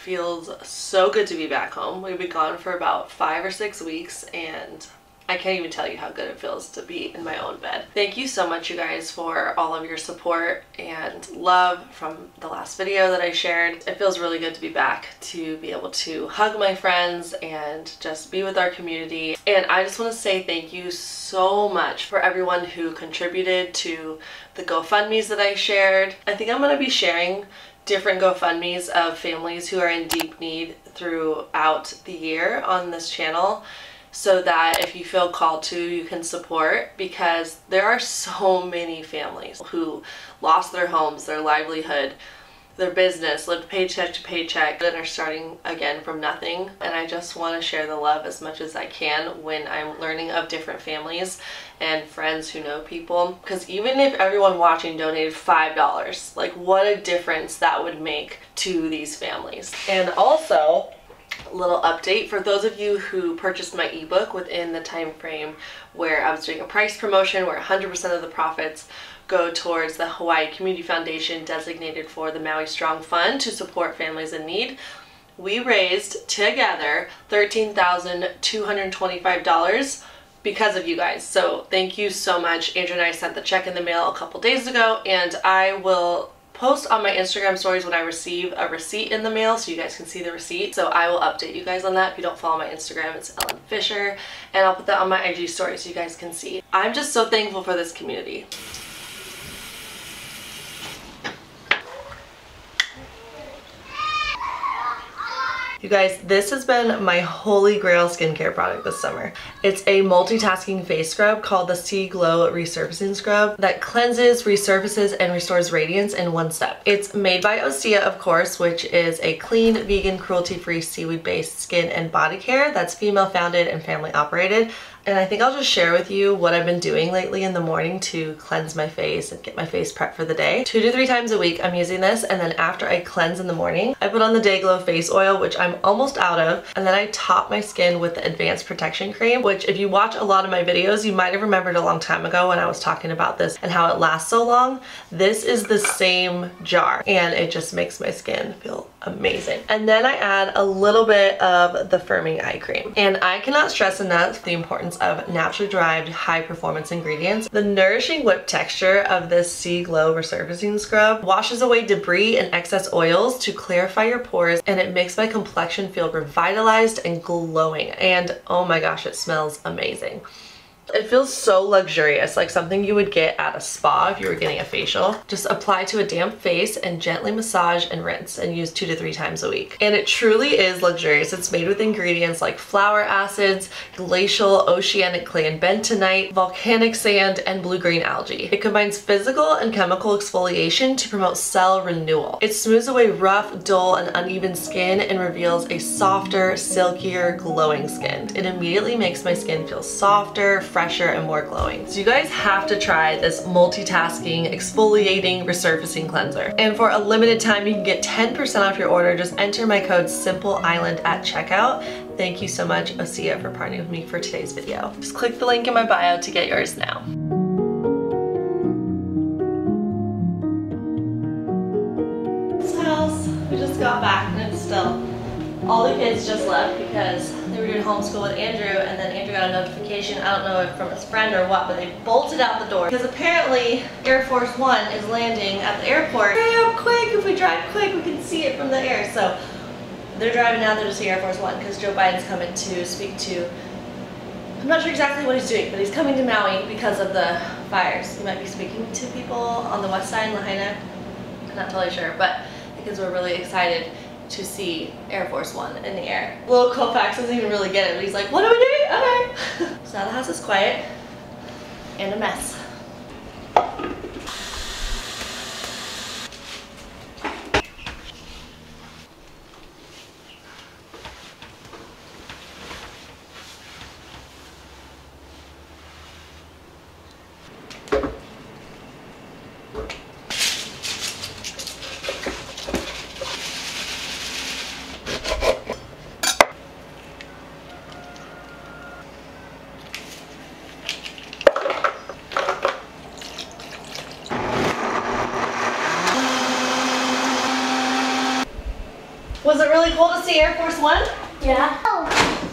Feels so good to be back home. We've been gone for about five or six weeks and I can't even tell you how good it feels to be in my own bed. Thank you so much you guys for all of your support and love from the last video that I shared. It feels really good to be back to be able to hug my friends and just be with our community. And I just want to say thank you so much for everyone who contributed to the GoFundMe's that I shared. I think I'm going to be sharing different GoFundMe's of families who are in deep need throughout the year on this channel so that if you feel called to you can support because there are so many families who lost their homes, their livelihood, their business, lived paycheck to paycheck, and are starting again from nothing. And I just want to share the love as much as I can when I'm learning of different families and friends who know people. Because even if everyone watching donated $5, like what a difference that would make to these families. And also, a little update for those of you who purchased my ebook within the time frame where I was doing a price promotion where 100% of the profits go towards the Hawaii Community Foundation designated for the Maui Strong Fund to support families in need. We raised together $13,225 because of you guys. So thank you so much. Andrew and I sent the check in the mail a couple days ago and I will post on my Instagram stories when I receive a receipt in the mail so you guys can see the receipt. So I will update you guys on that. If you don't follow my Instagram, it's Ellen Fisher. And I'll put that on my IG story so you guys can see. I'm just so thankful for this community. You guys, this has been my holy grail skincare product this summer. It's a multitasking face scrub called the Sea Glow Resurfacing Scrub that cleanses, resurfaces, and restores radiance in one step. It's made by Osea, of course, which is a clean, vegan, cruelty-free, seaweed-based skin and body care that's female-founded and family-operated. And I think I'll just share with you what I've been doing lately in the morning to cleanse my face and get my face prepped for the day. Two to three times a week I'm using this and then after I cleanse in the morning, I put on the Day Glow face oil, which I'm almost out of, and then I top my skin with the Advanced Protection Cream, which if you watch a lot of my videos, you might have remembered a long time ago when I was talking about this and how it lasts so long. This is the same jar and it just makes my skin feel amazing. And then I add a little bit of the firming eye cream. And I cannot stress enough the importance of naturally derived high performance ingredients. The nourishing whipped texture of this Sea Glow resurfacing scrub washes away debris and excess oils to clarify your pores and it makes my complexion feel revitalized and glowing. And oh my gosh, it smells amazing. It feels so luxurious, like something you would get at a spa if you were getting a facial. Just apply to a damp face and gently massage and rinse and use two to three times a week. And it truly is luxurious. It's made with ingredients like flower acids, glacial oceanic clay and bentonite, volcanic sand, and blue-green algae. It combines physical and chemical exfoliation to promote cell renewal. It smooths away rough, dull, and uneven skin and reveals a softer, silkier, glowing skin. It immediately makes my skin feel softer, fresher and more glowing. So you guys have to try this multitasking, exfoliating, resurfacing cleanser. And for a limited time, you can get 10% off your order. Just enter my code Simple Island at checkout. Thank you so much, Osea, for partnering with me for today's video. Just click the link in my bio to get yours now. House, we just got back and it's still, all the kids just left because doing homeschool with Andrew and then Andrew got a notification, I don't know if from his friend or what, but they bolted out the door because apparently Air Force One is landing at the airport. Hurry up quick, if we drive quick we can see it from the air. So they're driving now, they're to see Air Force One because Joe Biden's coming to speak to, I'm not sure exactly what he's doing, but he's coming to Maui because of the fires. He might be speaking to people on the west side in Lahaina. I'm not totally sure, but kids were really excited to see Air Force One in the air. Little Colfax doesn't even really get it, but he's like, what are we doing? Okay. so now the house is quiet and a mess. Was it really cool to see Air Force One? Yeah.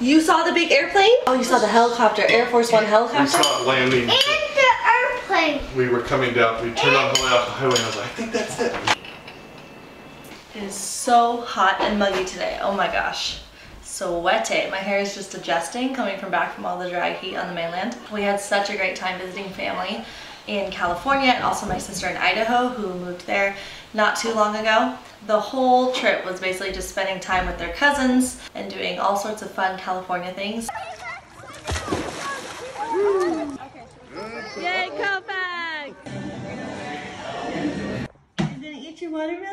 You saw the big airplane? Oh, you saw the helicopter, Air Force One helicopter? We saw it landing. And the airplane. We were coming down. We turned on the way off the highway. And I was like, I think that's it. It is so hot and muggy today. Oh my gosh. Sweaty. My hair is just adjusting coming from back from all the dry heat on the mainland. We had such a great time visiting family in California and also my sister in Idaho who moved there not too long ago. The whole trip was basically just spending time with their cousins and doing all sorts of fun California things. Yay, Colfax! You gonna eat your watermelon?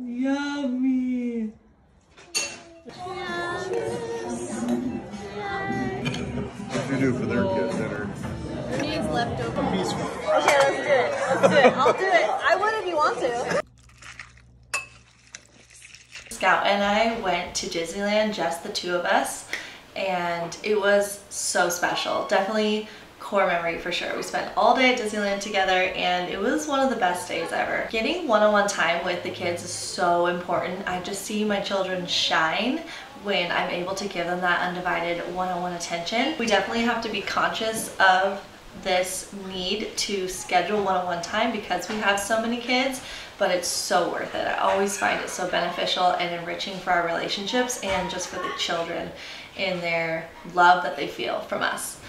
Yummy. What do you do for their kid dinner? Needs leftover. Okay, let's do it. Let's do it. I'll do it. I would if you want to. Scout and I went to Disneyland, just the two of us, and it was so special. Definitely core memory for sure. We spent all day at Disneyland together and it was one of the best days ever. Getting one-on-one time with the kids is so important. I just see my children shine when I'm able to give them that undivided one-on-one attention. We definitely have to be conscious of this need to schedule one-on-one time because we have so many kids but it's so worth it. I always find it so beneficial and enriching for our relationships and just for the children in their love that they feel from us.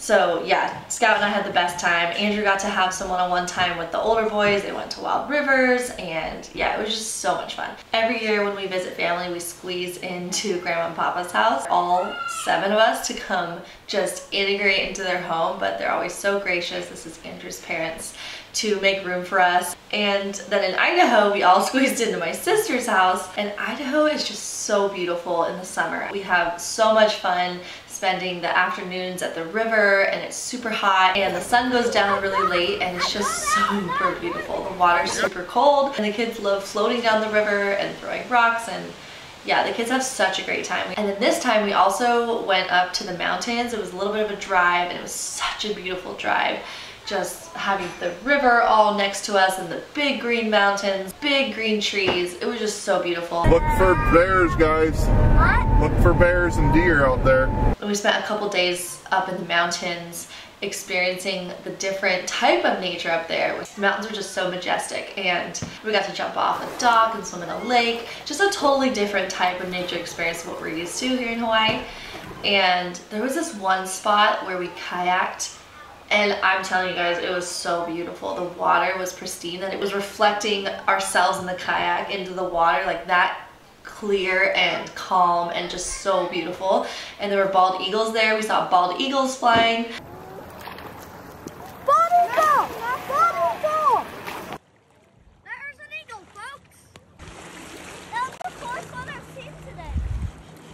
So yeah, Scout and I had the best time. Andrew got to have some one-on-one time with the older boys. They went to Wild Rivers and yeah, it was just so much fun. Every year when we visit family, we squeeze into Grandma and Papa's house, all seven of us to come just integrate into their home, but they're always so gracious. This is Andrew's parents to make room for us. And then in Idaho, we all squeezed into my sister's house and Idaho is just so beautiful in the summer. We have so much fun spending the afternoons at the river and it's super hot and the sun goes down really late and it's just super beautiful. The water's super cold and the kids love floating down the river and throwing rocks and yeah, the kids have such a great time. And then this time we also went up to the mountains. It was a little bit of a drive and it was such a beautiful drive. Just having the river all next to us and the big green mountains, big green trees. It was just so beautiful. Look for bears, guys. What? Look for bears and deer out there. We spent a couple days up in the mountains experiencing the different type of nature up there. The mountains are just so majestic and we got to jump off a dock and swim in a lake. Just a totally different type of nature experience than what we're used to here in Hawaii. And there was this one spot where we kayaked and I'm telling you guys, it was so beautiful. The water was pristine and it was reflecting ourselves in the kayak into the water like that clear and calm and just so beautiful. And there were bald eagles there. We saw bald eagles flying. Bald eagle! Bald eagle! There's an eagle, folks. That was the first one I've seen today.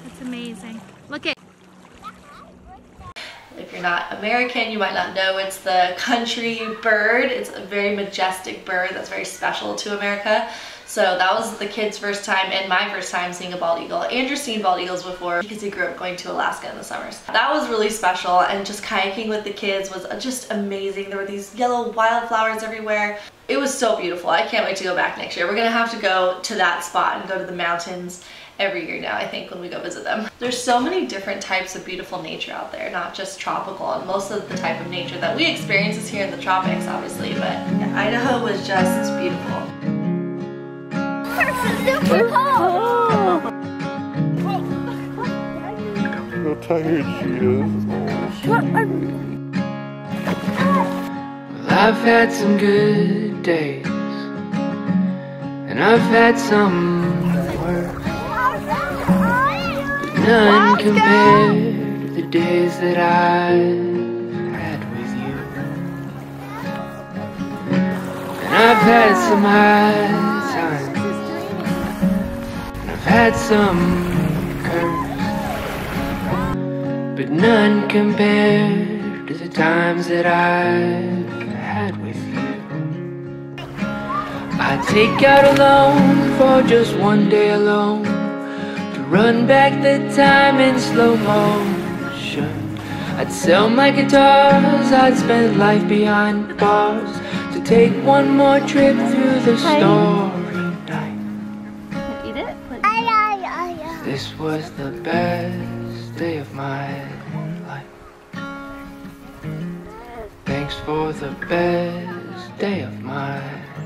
That's amazing. Look at If you're not American, you might not know it's the country bird. It's a very majestic bird that's very special to America. So that was the kids' first time and my first time seeing a bald eagle. Andrew's seen bald eagles before because he grew up going to Alaska in the summers. That was really special and just kayaking with the kids was just amazing. There were these yellow wildflowers everywhere. It was so beautiful. I can't wait to go back next year. We're gonna have to go to that spot and go to the mountains every year now, I think, when we go visit them. There's so many different types of beautiful nature out there, not just tropical, and most of the type of nature that we experience is here in the tropics, obviously, but yeah, Idaho was just beautiful. It's super cold. How tired she is. Well, I've had some good days, And I've had some worse, but none compared to the days that I've had with you. And I've had some high times, and I've had some curves, but none compared to the times that I've had with you. I'd take out a loan for just one day alone run back the time in slow motion. I'd sell my guitars, I'd spend life behind bars To take one more trip through the story night. Eat it? This was the best day of my life. Thanks for the best day of my life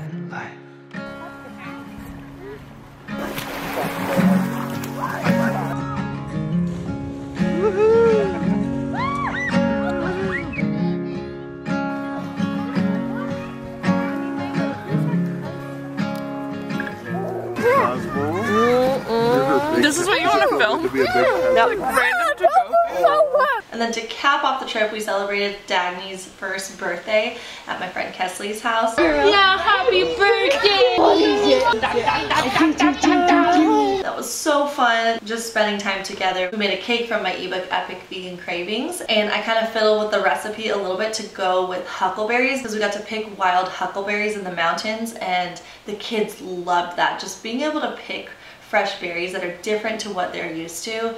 want to film? And then to cap off the trip, we celebrated Dagny's first birthday at my friend Kesley's house. Yeah, happy birthday! That was so fun, just spending time together. We made a cake from my ebook Epic Vegan Cravings, and I kind of fiddled with the recipe a little bit to go with huckleberries because we got to pick wild huckleberries in the mountains, and the kids loved that. Just being able to pick fresh berries that are different to what they're used to.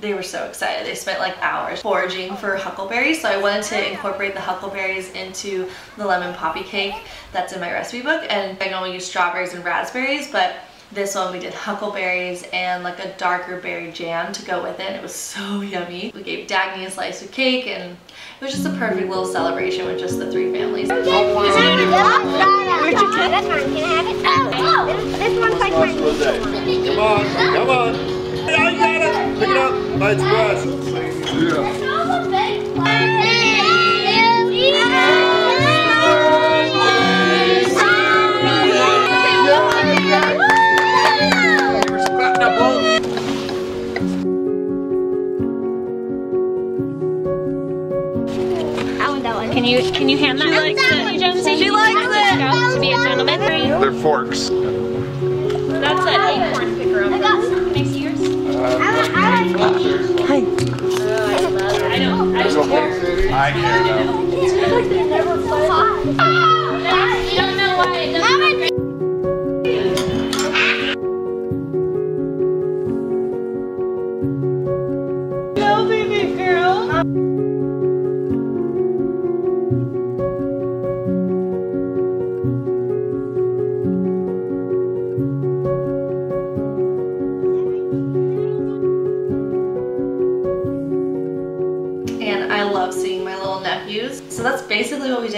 They were so excited. They spent like hours foraging for huckleberries. So I wanted to incorporate the huckleberries into the lemon poppy cake that's in my recipe book. And I normally use strawberries and raspberries, but this one we did huckleberries and like a darker berry jam to go with it. It was so yummy. We gave Dagny a slice of cake and it was just a perfect little celebration with just the three families. Where'd you get Can I have it? Oh, oh, oh. This one's mine. Come on, come on. I got it. Pick it up by gentleman. They're forks. That's an acorn picker up. Can I see yours? Uh, There's a horse. I can't know. I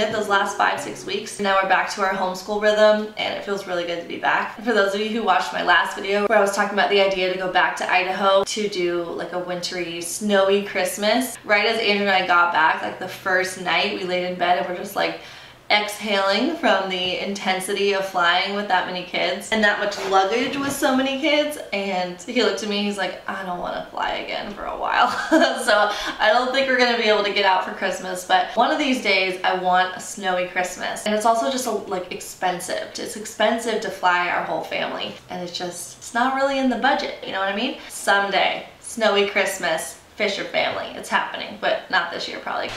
did those last five, six weeks. Now we're back to our homeschool rhythm and it feels really good to be back. For those of you who watched my last video where I was talking about the idea to go back to Idaho to do like a wintry, snowy Christmas, right as Andrew and I got back, like the first night we laid in bed and we're just like, exhaling from the intensity of flying with that many kids and that much luggage with so many kids. And he looked at me he's like I don't want to fly again for a while. So I don't think we're gonna be able to get out for Christmas but one of these days I want a snowy Christmas. And it's also just a, like expensive. It's expensive to fly our whole family and it's just it's not really in the budget you know what I mean? Someday snowy Christmas Fisher family it's happening but not this year probably